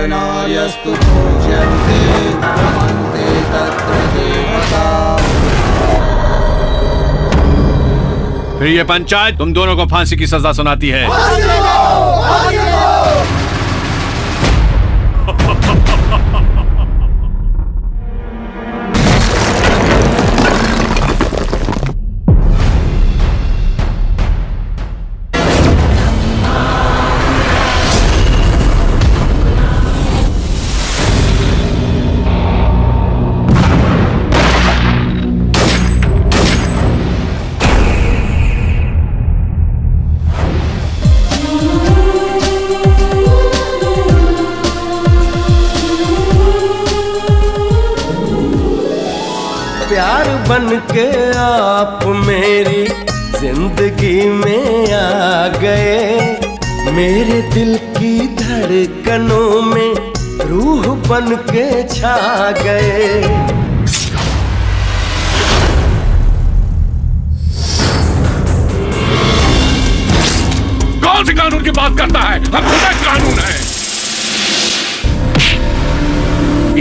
यस्तु पूज्यन्ते रमन्ते तत्र देवताः। फिर ये पंचायत तुम दोनों को फांसी की सजा सुनाती है। प्यार बन के आप मेरी ज़िंदगी में आ गए। मेरे दिल की धड़कनों में रूह बन के छा गए। कौन से कानून की बात करता है? हम खुद कानून है।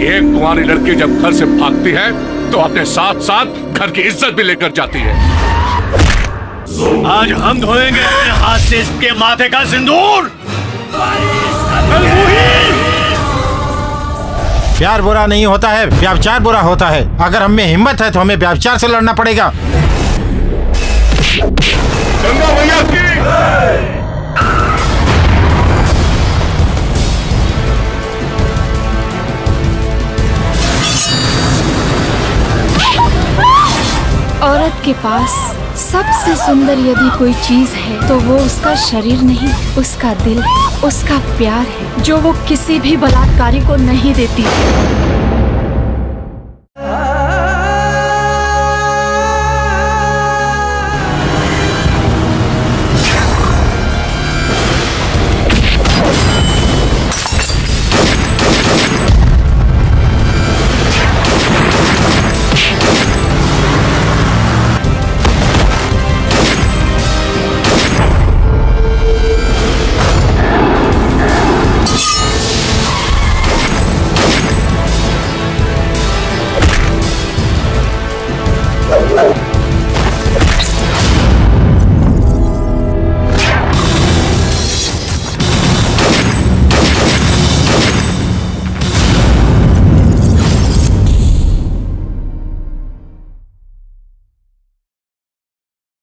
एक कुंवारी लड़की जब घर से भागती है तो अपने साथ साथ घर की इज़्ज़त भी लेकर जाती है। आज हम धोएँगे अपने हाथ से इसके माथे का सिंदूर। प्यार बुरा नहीं होता है व्यापचार बुरा होता है। अगर हमें हिम्मत है तो हमें व्यापचार से लड़ना पड़ेगा। गंगा मैया की औरत के पास सबसे सुंदर यदि कोई चीज़ है तो वो उसका शरीर नहीं, उसका दिल, उसका प्यार है, जो वो किसी भी बलात्कारी को नहीं देती।